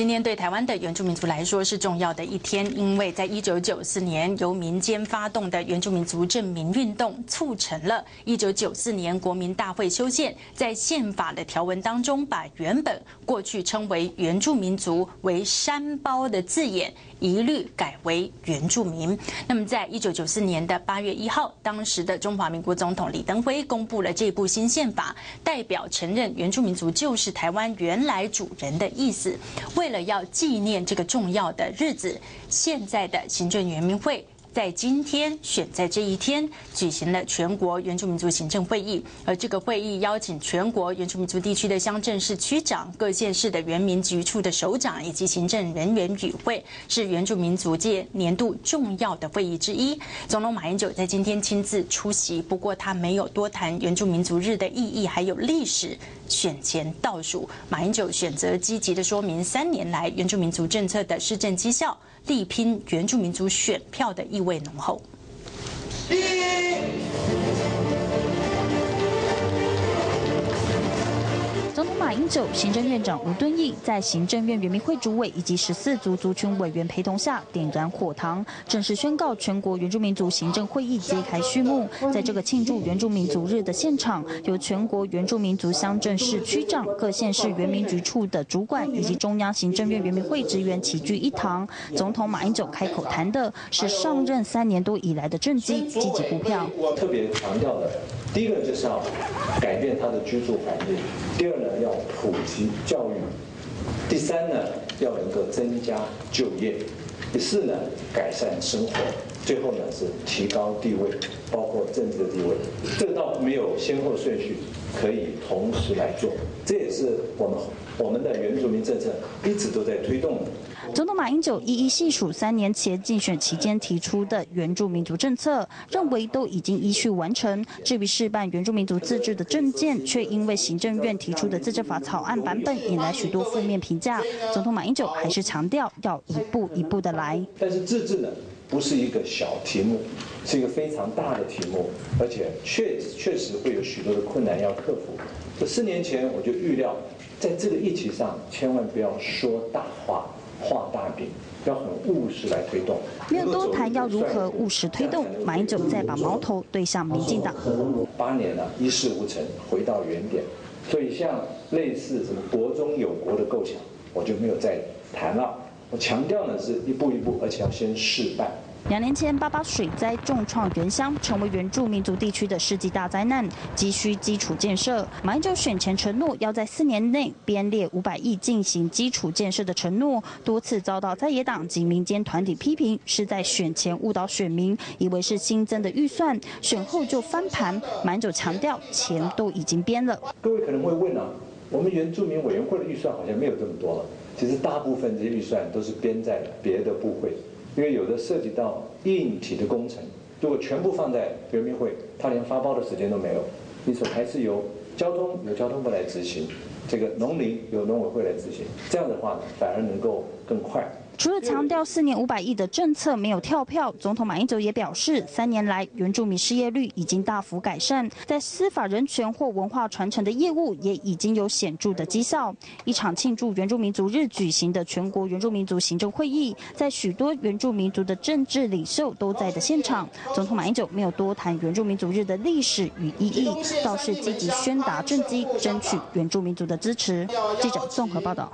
今天对台湾的原住民族来说是重要的一天，因为在一九九四年由民间发动的原住民族证明运动，促成了一九九四年国民大会修宪，在宪法的条文当中，把原本过去称为原住民族为山包的字眼，一律改为原住民。那么，在一九九四年的八月一号，当时的中华民国总统李登辉公布了这部新宪法，代表承认原住民族就是台湾原来主人的意思。为为了要纪念这个重要的日子，现在的行政原民会。在今天选在这一天举行了全国原住民族行政会议，而这个会议邀请全国原住民族地区的乡镇市区长、各县市的原民局处的首长以及行政人员与会，是原住民族界年度重要的会议之一。总统马英九在今天亲自出席，不过他没有多谈原住民族日的意义还有历史。选前倒数，马英九选择积极的说明三年来原住民族政策的施政绩效。力拼原住民族选票的意味浓厚。九、行政院长吴敦义在行政院原民会主委以及十四族族群委员陪同下点燃火塘，正式宣告全国原住民族行政会议揭开序幕。在这个庆祝原住民族日的现场，由全国原住民族乡镇市区长、各县市原民局处的主管以及中央行政院原民会职员齐聚一堂。总统马英九开口谈的是上任三年多以来的政绩，积极布票。我特别强调的。第一个就是要改变他的居住环境，第二呢要普及教育，第三呢要能够增加就业，第四呢改善生活，最后呢是提高地位，包括政治的地位。这个倒没有先后顺序，可以同时来做。这也是我们我们的原住民政策一直都在推动的。总统马英九一一细数三年前竞选期间提出的原住民族政策，认为都已经依序完成。至于示办原住民族自治的政见，却因为行政院提出的自治法草案版本引来许多负面评价。总统马英九还是强调要一步一步的来。但是自治呢，不是一个小题目，是一个非常大的题目，而且确确实会有许多的困难要克服。这四年前我就预料，在这个议题上，千万不要说大话。画大饼，要很务实来推动。没有多谈要如何务实推动，马英九再把矛头对向民进党。八年了，一事无成，回到原点。所以像类似什么国中有国的构想，我就没有再谈了。我强调的是一步一步，而且要先示范。两年前，八八水灾重创原乡，成为原住民族地区的世纪大灾难，急需基础建设。马英九选前承诺要在四年内编列五百亿进行基础建设的承诺，多次遭到在野党及民间团体批评，是在选前误导选民，以为是新增的预算，选后就翻盘。马英九强调，钱都已经编了。各位可能会问啊，我们原住民委员会的预算好像没有这么多了，其实大部分这些预算都是编在别的部会。因为有的涉及到硬体的工程，如果全部放在人民会，他连发包的时间都没有，因此还是由交通由交通部来执行，这个农林由农委会来执行，这样的话反而能够更快。除了强调四年五百亿的政策没有跳票，总统马英九也表示，三年来原住民失业率已经大幅改善，在司法人权或文化传承的业务也已经有显著的绩效。一场庆祝原住民族日举行的全国原住民族行政会议，在许多原住民族的政治领袖都在的现场，总统马英九没有多谈原住民族日的历史与意义，倒是积极宣达政绩，争取原住民族的支持。记者综合报道。